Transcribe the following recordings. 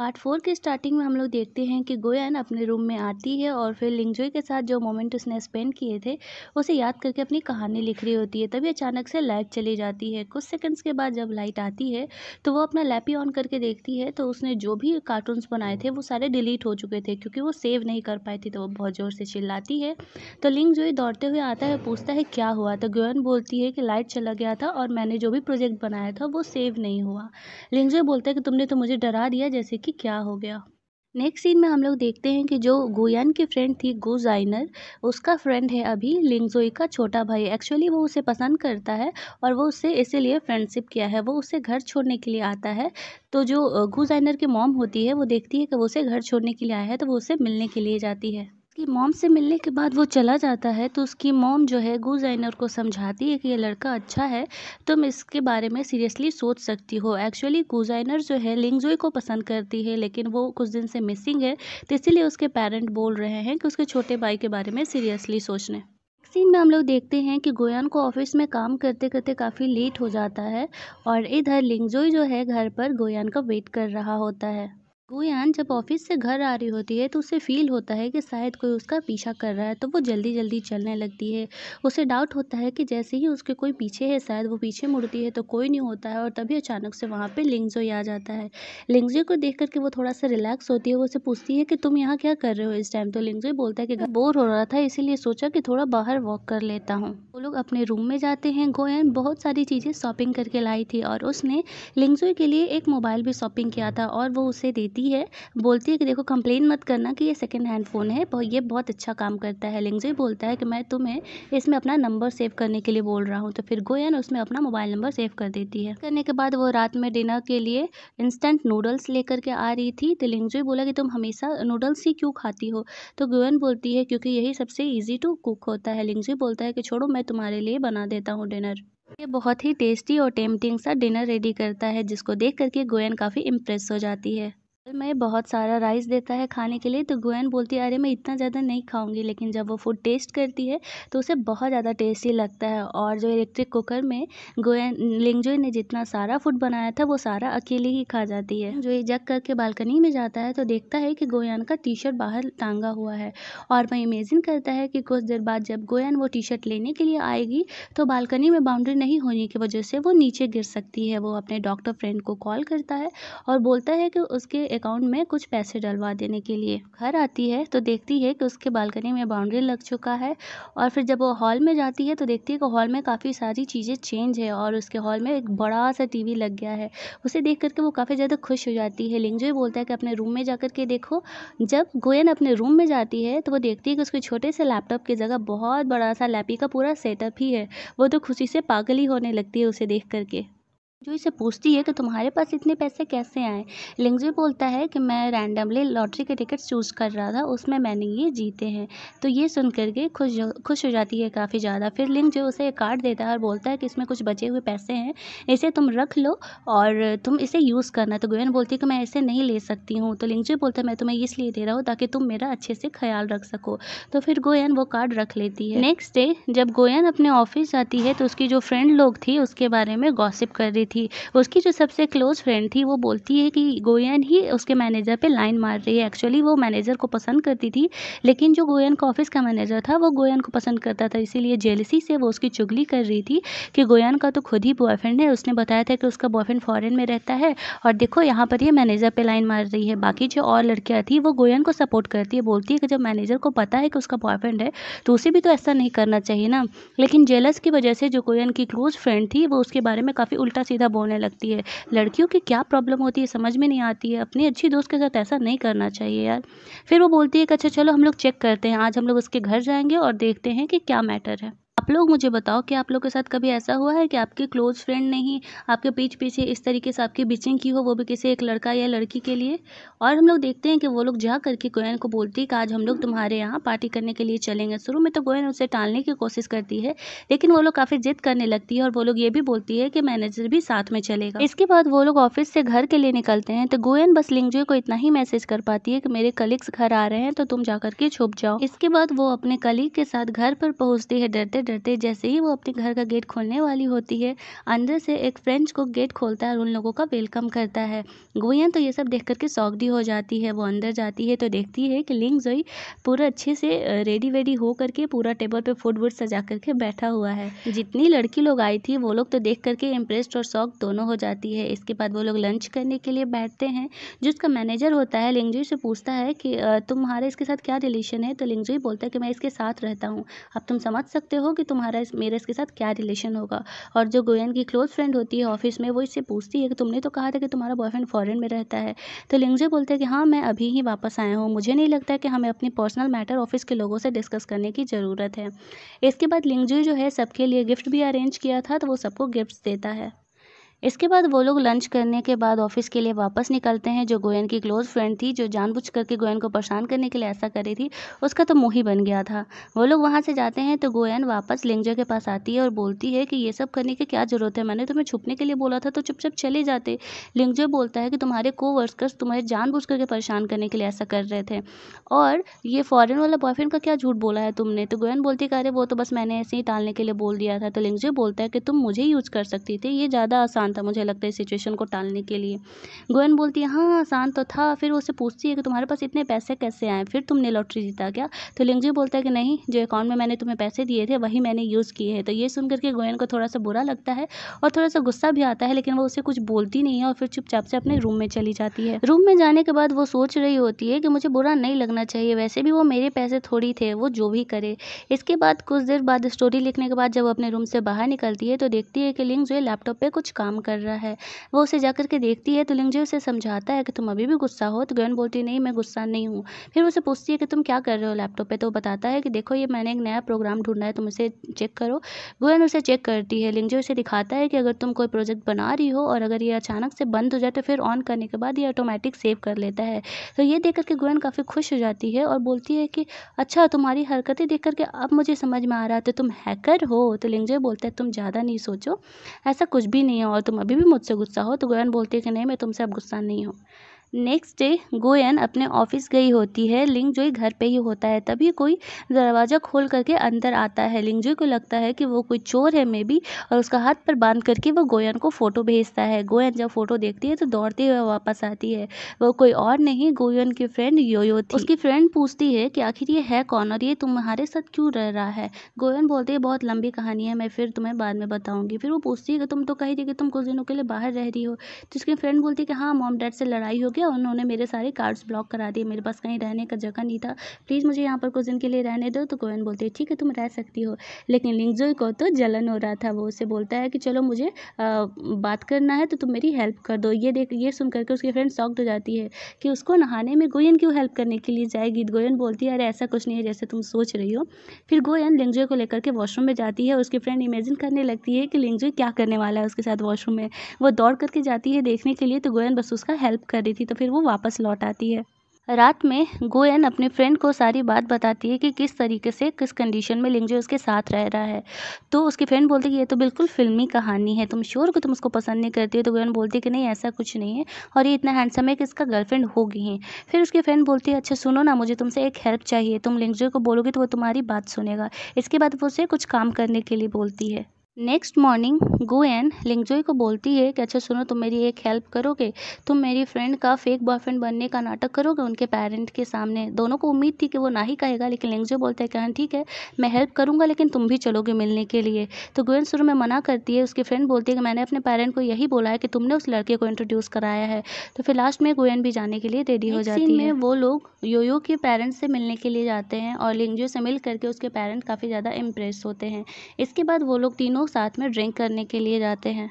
Part four के starting में हम लोग देखते हैं कि गोयन अपने रूम में आती है और फिर लिंगजोई के साथ जो मोमेंट उसने स्पेंड किए थे, उसे याद करके अपनी कहानी लिख रही होती है। तभी अचानक से लाइट चली जाती है। कुछ सेकंड्स के बाद जब लाइट आती है तो वो अपना लैपी ऑन करके देखती है तो उसने जो भी कार्टून्स बनाए थे, वो सारे डिलीट हो चुके थे, क्योंकि वो सेव नहीं कर पाई थी तो वो बहुत ज़ोर से चिल्लाती है। तो लिंग दौड़ते हुए आता है, पूछता है, क्या हुआ? तो गोयन बोलती है कि लाइट चला गया था और मैंने जो भी प्रोजेक्ट बनाया था, वो सेव नहीं हुआ। लिंग बोलता है कि, तुमने तो मुझे डरा दिया, जैसे कि क्या हो गया? नेक्स्ट सीन में हम लोग देखते हैं कि जो गोयन की फ्रेंड थी गुजाइनर उसका फ्रेंड है अभी लिंगजोई का छोटा भाई। एक्चुअली वो उसे पसंद करता है और वो उससे इसीलिए फ्रेंडशिप किया है। वो उसे घर छोड़ने के लिए आता है। तो जो गुजाइनर की मॉम होती है, वो देखती है कि वो उसे घर छोड़ने के लिए आया है तो वो उसे मिलने के लिए जाती है। उसकी मॉम से मिलने के बाद वो चला जाता है तो उसकी मॉम जो है गुजाइनर को समझाती है कि ये लड़का अच्छा है, तुम इसके बारे में सीरियसली सोच सकती हो। एक्चुअली गुजाइनर जो है लिंगजोई को पसंद करती है, लेकिन वो कुछ दिन से मिसिंग है तो इसीलिए उसके पेरेंट बोल रहे हैं कि उसके छोटे भाई के बारे में सीरियसली सोचने। सीन में हम लोग देखते हैं कि गोयान को ऑफ़िस में काम करते करते काफ़ी लेट हो जाता है, और इधर लिंगजोई जो है, घर पर गोयान का वेट कर रहा होता है। गुयान जब ऑफ़िस से घर आ रही होती है तो उसे फील होता है कि शायद कोई उसका पीछा कर रहा है तो वो जल्दी जल्दी चलने लगती है। उसे डाउट होता है कि जैसे ही उसके कोई पीछे है, शायद वो पीछे मुड़ती है तो कोई नहीं होता है और तभी अचानक से वहाँ पे लिंगजो आ जाता है। लिंगजो को देख करके वो थोड़ा सा रिलैक्स होती है, वो उसे पूछती है कि तुम यहाँ क्या कर रहे हो इस टाइम? तो लिंगजो बोलता है कि बोर हो रहा था, इसीलिए सोचा कि थोड़ा बाहर वॉक कर लेता हूँ। वो लोग अपने रूम में जाते हैं गोयन बहुत सारी चीज़ें शॉपिंग करके लाई थी और उसने लिंगजो के लिए एक मोबाइल भी शॉपिंग किया था और वो उसे देती है, बोलती है कि देखो कंप्लेन मत करना कि ये सेकेंड हैंड फ़ोन है ये बहुत अच्छा काम करता है। लिंगजे बोलता है कि मैं तुम्हें इसमें अपना नंबर सेव करने के लिए बोल रहा हूँ तो फिर गोयन उसमें अपना मोबाइल नंबर सेव कर देती है। करने के बाद वो रात में डिनर के लिए इंस्टेंट नूडल्स लेकर के आ रही थी तो लिंगजे बोला कि तुम हमेशा नूडल्स ही क्यों खाती हो? तो गोयन बोलती है, क्योंकि यही सबसे ईजी टू कुक होता है। लिंगजे बोलता है कि, छोड़ो, मैं तुम्हारे लिए बना देता हूँ डिनर ये बहुत ही टेस्टी और टेम्पटिंग सा डिनर रेडी करता है, जिसको देख करके गोयन काफ़ी इम्प्रेस हो जाती है। में बहुत सारा राइस देता है खाने के लिए तो गोयन बोलती है, अरे, मैं इतना ज़्यादा नहीं खाऊँगी। लेकिन जब वो फ़ूड टेस्ट करती है तो उसे बहुत ज़्यादा टेस्टी लगता है। और जो इलेक्ट्रिक कुकर में गोयन लिंगजोई ने जितना सारा फ़ूड बनाया था, वो सारा अकेले ही खा जाती है। जो ये जग करके बालकनी में जाता है तो देखता है कि गोयन का टी शर्ट बाहर टांगा हुआ है। और वह इमेजिन करता है कि कुछ देर बाद जब गोयन वो टी शर्ट लेने के लिए आएगी तो बालकनी में बाउंड्री नहीं होने की वजह से वो नीचे गिर सकती है। वो अपने डॉक्टर फ्रेंड को कॉल करता है और बोलता है कि उसके अकाउंट में कुछ पैसे डलवा देने के लिए घर आती है तो देखती है कि उसके बालकनी में बाउंड्री लग चुका है और फिर जब वो हॉल में जाती है तो देखती है कि हॉल में काफ़ी सारी चीज़ें चेंज है और उसके हॉल में एक बड़ा सा टीवी लग गया है। उसे देख करके वो काफ़ी ज़्यादा खुश हो जाती है। लिंगजो बोलता है कि अपने रूम में जा के देखो। जब गोयन अपने रूम में जाती है तो वो देखती है कि उसके छोटे से लैपटॉप की जगह बहुत बड़ा सा लैपी का पूरा सेटअप ही है। वो तो खुशी से पागल ही होने लगती है उसे देख करके जो इसे पूछती है कि तुम्हारे पास इतने पैसे कैसे आए? लिंगजी बोलता है कि मैं रैंडमली लॉटरी के टिकट चूज़ कर रहा था, उसमें मैंने ये जीते हैं। तो ये सुन करके खुश खुश हो जाती है काफ़ी ज़्यादा। फिर लिंग जो उसे कार्ड देता है और बोलता है कि इसमें कुछ बचे हुए पैसे हैं, इसे तुम रख लो और तुम इसे यूज़ करना। तो गोयन बोलती है कि मैं इसे नहीं ले सकती हूँ। तो लिंगजी बोलता है, मैं तुम्हें इसलिए दे रहा हूँ ताकि तुम मेरा अच्छे से ख्याल रख सको। तो फिर गोयन वो कार्ड रख लेती है। नेक्स्ट डे जब गोयन अपने ऑफ़िस जाती है तो उसकी जो फ्रेंड लोग थी, उसके बारे में गॉसिप कर रही थी। उसकी जो सबसे क्लोज़ फ्रेंड थी, वो बोलती है कि गोयन ही उसके मैनेजर पे लाइन मार रही है। एक्चुअली वो मैनेजर को पसंद करती थी, लेकिन जो गोयन का ऑफ़िस का मैनेजर था, वो गोयन को पसंद करता था। इसीलिए जेलसी से वो उसकी चुगली कर रही थी कि गोयन का तो खुद ही बॉयफ्रेंड है। उसने बताया था कि उसका बॉयफ्रेंड फॉरन में रहता है और देखो, यहाँ पर ये मैनेजर पर लाइन मार रही है। बाकी जो और लड़कियाँ थी, वो गोयन को सपोर्ट करती है, बोलती है कि जब मैनेजर को पता है कि उसका बॉयफ्रेंड है तो उसे भी तो ऐसा नहीं करना चाहिए ना। लेकिन जेलस की वजह से जो गोयन की क्लोज फ्रेंड थी, वो उसके बारे में काफ़ी उल्टा सीधा बोलने लगती है। लड़कियों की क्या प्रॉब्लम होती है, समझ में नहीं आती है। अपनी अच्छी दोस्त के साथ ऐसा नहीं करना चाहिए यार। फिर वो बोलती है कि अच्छा चलो हम लोग चेक करते हैं। आज हम लोग उसके घर जाएँगे और देखते हैं कि क्या मैटर है। आप लोग मुझे बताओ कि आप लोग के साथ कभी ऐसा हुआ है कि आपके क्लोज फ्रेंड ने ही आपके पीछ पीछे इस तरीके से आपकी बिचिंग की हो, वो भी किसी एक लड़का या लड़की के लिए? और हम लोग देखते हैं कि वो लोग जा करके गोयन को बोलती है कि आज हम लोग तुम्हारे यहाँ पार्टी करने के लिए चलेंगे। शुरू में तो गोयन उसे टालने की कोशिश करती है, लेकिन वो लोग काफ़ी जिद करने लगती है और वो लोग ये भी बोलती है कि मैनेजर भी साथ में चलेगा। इसके बाद वो लोग ऑफ़िस से घर के लिए निकलते हैं तो गोयन बस लिंगजो को इतना ही मैसेज कर पाती है कि मेरे कलीग्स घर आ रहे हैं तो तुम जा करके छुप जाओ। इसके बाद वो अपने कलीग के साथ घर पर पहुँचती है डरते डरते जैसे ही वो अपने घर का गेट खोलने वाली होती है। अंदर से एक फ्रेंच को गेट खोलता है और उन लोगों का वेलकम करता है। गोयन तो ये सब देख करके सौगडी हो जाती है, वो अंदर जाती है तो देखती है कि लिंग जोई पूरा अच्छे से रेडी वेडी हो करके पूरा टेबल पे फ़ूड वूड सजा करके बैठा हुआ है। जितनी लड़की लोग आई थी, वो लोग तो देख करके इम्प्रेस्ड और शौक दोनों हो जाती है। इसके बाद वो लोग लंच करने के लिए बैठते हैं जो उसका मैनेजर होता है लिंगजुई से पूछता है कि तुम्हारे इसके साथ क्या रिलेशन है? तो लिंगजुई बोलता है कि, मैं इसके साथ रहता हूँ। अब तुम समझ सकते हो कि तुम्हारा इस, मेरे इसके साथ क्या रिलेशन होगा? और जो गोयन की क्लोज फ्रेंड होती है ऑफ़िस में, वो इससे पूछती है कि तुमने तो कहा था कि तुम्हारा बॉयफ्रेंड फॉरेन में रहता है। तो लिंगजे बोलते हैं कि हाँ मैं अभी ही वापस आया हूँ। मुझे नहीं लगता कि हमें अपनी पर्सनल मैटर ऑफ़िस के लोगों से डिस्कस करने की ज़रूरत है। इसके बाद लिंगजे जो है, सबके लिए गिफ्ट भी अरेंज किया था तो वो सबको गिफ्ट देता है। इसके बाद वो लोग लंच करने के बाद ऑफ़िस के लिए वापस निकलते हैं, जो गोयन की क्लोज फ्रेंड थी, जो जानबूझ करके गोयन को परेशान करने के लिए ऐसा करी थी, उसका तो मुँह ही बन गया था। वो लोग वहाँ से जाते हैं तो गोयन वापस लिंगजो के पास आती है और बोलती है कि ये सब करने की क्या ज़रूरत है? मैंने तुम्हें छुपने के लिए बोला था तो चुपचाप चले जाते। लिंगजो बोलता है कि तुम्हारे को वर्कर्स तुम्हारे जानबूझ करके परेशान करने के लिए ऐसा कर रहे थे। और ये फॉरन वाला बॉयफ्रेंड का क्या झूठ बोला है तुमने? तो गोयन बोलती है अरे, वो तो बस मैंने ऐसे ही टालने के लिए बोल दिया था। तो लिंगजो बोलता है कि तुम मुझे यूज़ कर सकती थी, ये ज़्यादा आसान था मुझे लगता है सिचुएशन को टालने के लिए। गोयन बोलती है हाँ आसान तो था। फिर उससे पूछती है कि तुम्हारे पास इतने पैसे कैसे आए फिर तुमने लॉटरी जीता क्या? तो लिंगजी बोलता है कि नहीं, जो अकाउंट में मैंने तुम्हें पैसे दिए थे, वही मैंने यूज़ किए हैं। तो ये सुन करके गोयन को थोड़ा सा बुरा लगता है और थोड़ा सा गुस्सा भी आता है, लेकिन वो उसे कुछ बोलती नहीं है और फिर चुपचाप से अपने रूम में चली जाती है। रूम में जाने के बाद वो सोच रही होती है कि मुझे बुरा नहीं लगना चाहिए। वैसे भी वो मेरे पैसे थोड़ी थे, वो जो भी करे। इसके बाद कुछ देर बाद स्टोरी लिखने के बाद जब अपने रूम से बाहर निकलती है तो देखती है कि लिंग जो है लैपटॉप पे कुछ काम कर रहा है। वो उसे जा के देखती है तो लिंगजे उसे समझाता है कि तुम अभी भी गुस्सा हो तो गयन बोलती नहीं, मैं गुस्सा नहीं हूँ। फिर उसे पूछती है कि तुम क्या कर रहे हो लैपटॉप पर तो बताता है कि देखो, ये मैंने एक नया प्रोग्राम ढूंढना है, तुम इसे चेक करो। गोयन उसे चेक करती है। लिंगजे उसे दिखाता है कि अगर तुम कोई प्रोजेक्ट बना रही हो और अगर ये अचानक से बंद हो जाए तो फिर ऑन करने के बाद ये ऑटोमेटिक सेव कर लेता है। तो ये देख करके गोयन काफ़ी खुश हो जाती है और बोलती है कि अच्छा तुम्हारी हरकतें देख करके अब मुझे समझ में आ रहा है तो तुम हैकर हो। तो लिंगजे बोलता है, तुम ज़्यादा नहीं सोचो, ऐसा कुछ भी नहीं है और तुम अभी भी मुझसे गुस्सा हो तो गोयन बोलती है कि नहीं, मैं तुमसे अब गुस्सा नहीं हूँ। नेक्स्ट डे गोयन अपने ऑफ़िस गई होती है। लिंगजोई घर पे ही होता है। तभी कोई दरवाज़ा खोल करके अंदर आता है। लिंगजोई को लगता है कि वो कोई चोर है मे बी और उसका हाथ पर बाँध करके वो गोयन को फ़ोटो भेजता है। गोयन जब फ़ोटो देखती है तो दौड़ते हुए वापस आती है। वो कोई और नहीं गोयन की फ्रेंड योयो थी। उसकी फ्रेंड पूछती है कि आखिर ये है कौन और ये तुम्हारे साथ क्यों रह रहा है? गोयन बोलती है, बहुत लंबी कहानी है, मैं फिर तुम्हें बाद में बताऊँगी। फिर वो पूछती है कि तुम तो कही थी कि तुम कुछ दिनों के लिए बाहर रह रही हो। तो उसकी फ्रेंड बोलती है कि हाँ मॉम डैड से लड़ाई हो गया उन्होंने मेरे सारे कार्ड्स ब्लॉक करा दिए। मेरे पास कहीं रहने का जगह नहीं था। प्लीज़ मुझे यहाँ पर कुछ दिन के लिए रहने दो। तो कोयन बोलती है ठीक है तुम रह सकती हो। लेकिन लिंगजोई को तो जलन हो रहा था। वो उसे बोलता है कि चलो मुझे आ, बात करना है तो तुम मेरी हेल्प कर दो। ये देख ये सुन करके उसकी फ्रेंड सॉक्ड हो जाती है कि उसको नहाने में गोयन क्यों हेल्प करने के लिए जाएगी गोयन बोलती है अरे ऐसा कुछ नहीं है जैसे तुम सोच रही हो। फिर गोयन लिंगजोई को लेकर के वॉशरूम में जाती है। उसकी फ्रेंड इमेजिन करने लगती है कि लिंगजोई क्या करने वाला है उसके साथ वॉशरूम में। वो दौड़ करके जाती है देखने के लिए। तो गोयन बस उसका हेल्प कर रही थी। तो फिर वो वापस लौट आती है। रात में गोयन अपने फ्रेंड को सारी बात बताती है कि किस तरीके से, किस कंडीशन में लिंगजे उसके साथ रह रहा है। तो उसकी फ्रेंड बोलती है कि ये तो बिल्कुल फिल्मी कहानी है, तुम श्योर कि तुम उसको पसंद नहीं करती हो? तो गोयन बोलती है कि नहीं, ऐसा कुछ नहीं है और ये इतना हैंडसम है कि इसका गर्लफ्रेंड होगी ही। फिर उसकी फ्रेंड बोलती है अच्छा सुनो ना, मुझे तुमसे एक हेल्प चाहिए। तुम लिंगजे को बोलोगे तो वो तुम्हारी बात सुनेगा। इसके बाद वो उसे कुछ काम करने के लिए बोलती है। नेक्स्ट मॉर्निंग गुएन लिंगजोई को बोलती है कि अच्छा सुनो तुम मेरी एक हेल्प करोगे? तुम मेरी फ्रेंड का फेक बॉयफ्रेंड बनने का नाटक करोगे? उनके पेरेंट के सामने? दोनों को उम्मीद थी कि वो ना ही कहेगा लेकिन लिंगजोई बोलते हैं कि हाँ ठीक है मैं हेल्प करूँगा लेकिन तुम भी चलोगे मिलने के लिए। तो गुएन शुरू में मना करती है उसकी फ्रेंड बोलती है कि मैंने अपने पेरेंट को यही बोला है कि तुमने उस लड़के को इंट्रोड्यूस कराया है। तो फिर लास्ट में गुएन भी जाने के लिए रेडी हो जाती है। वो लोग योयो के पेरेंट्स से मिलने के लिए जाते हैं और लिंगजो से मिल करके उसके पेरेंट काफ़ी ज़्यादा इम्प्रेस होते हैं। इसके बाद वो लोग तीनों साथ में ड्रिंक करने के लिए जाते हैं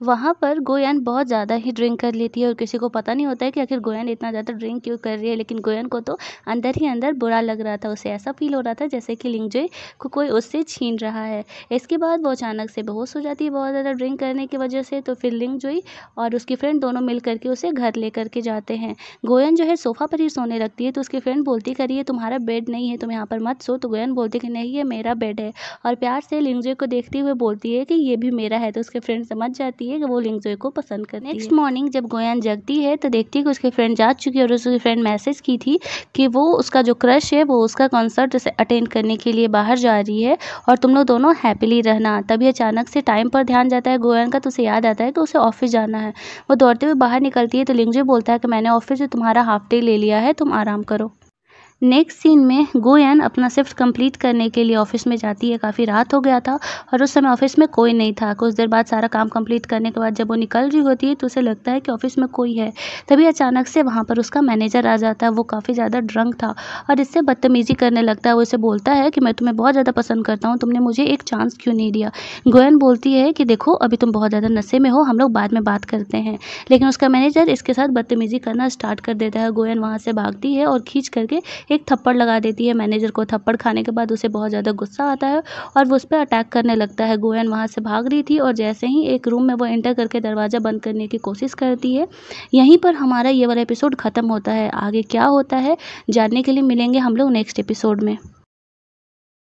वहाँ पर गोयन बहुत ज़्यादा ही ड्रिंक कर लेती है और किसी को पता नहीं होता है कि आखिर गोयन इतना ज़्यादा ड्रिंक क्यों कर रही है, लेकिन गोयन को तो अंदर ही अंदर बुरा लग रहा था, उसे ऐसा फील हो रहा था जैसे कि लिंगजे को कोई उससे छीन रहा है। इसके बाद वो अचानक से बेहोश हो जाती है बहुत ज़्यादा ड्रिंक करने की वजह से तो फिर लिंगजोई और उसकी फ्रेंड दोनों मिल करके उसे घर ले करके जाते हैं। गोयन जो है सोफ़ा पर ही सोने लगती है तो उसकी फ्रेंड बोलती, करिए, तुम्हारा बेड नहीं है, तुम यहाँ पर मत सो। तो गोयन बोलती कि, नहीं, ये मेरा बेड है। और प्यार से लिंगजे को देखते हुए बोलती है कि, ये भी मेरा है। तो उसके फ्रेंड समझ जाती जाती है कि वो लिंगजोई को पसंद करती नेक्स्ट मॉर्निंग जब गोयान जगती है तो देखती है कि उसकी फ्रेंड जा चुकी है और उसकी फ्रेंड मैसेज की थी कि वो उसका जो क्रश है वो उसका कॉन्सर्ट अटेंड करने के लिए बाहर जा रही है और तुम लोग दोनों हैप्पीली रहना। तभी अचानक से टाइम पर ध्यान जाता है गोयन का तो उसे याद आता है कि उसे ऑफ़िस जाना है। वो दौड़ते हुए बाहर निकलती है तो लिंगजे बोलता है कि मैंने ऑफ़िस से तुम्हारा हाफ़ डे ले लिया है तुम आराम करो। नेक्स्ट सीन में गोयन अपना शिफ्ट कंप्लीट करने के लिए ऑफ़िस में जाती है। काफ़ी रात हो गया था और उस समय ऑफ़िस में कोई नहीं था। कुछ देर बाद सारा काम कंप्लीट करने के बाद जब वो निकल रही होती है तो उसे लगता है कि ऑफ़िस में कोई है। तभी अचानक से वहाँ पर उसका मैनेजर आ जाता है। वो काफ़ी ज़्यादा ड्रंक था और इससे बदतमीज़ी करने लगता है। वो इसे बोलता है कि मैं तुम्हें बहुत ज़्यादा पसंद करता हूँ। तुमने मुझे एक चांस क्यों नहीं दिया? गोयन बोलती है कि देखो, अभी तुम बहुत ज़्यादा नशे में हो, हम लोग बाद में बात करते हैं। लेकिन उसका मैनेजर इसके साथ बदतमीज़ी करना स्टार्ट कर देता है। गोयन वहाँ से भागती है और खींच करके एक थप्पड़ लगा देती है मैनेजर को। थप्पड़ खाने के बाद उसे बहुत ज़्यादा गुस्सा आता है और वो उस पर अटैक करने लगता है। गोयन वहाँ से भाग रही थी और जैसे ही एक रूम में वो एंटर करके दरवाज़ा बंद करने की कोशिश करती है, यहीं पर हमारा ये वाला एपिसोड ख़त्म होता है। आगे क्या होता है, जानने के लिए मिलेंगे हम लोग नेक्स्ट एपिसोड में।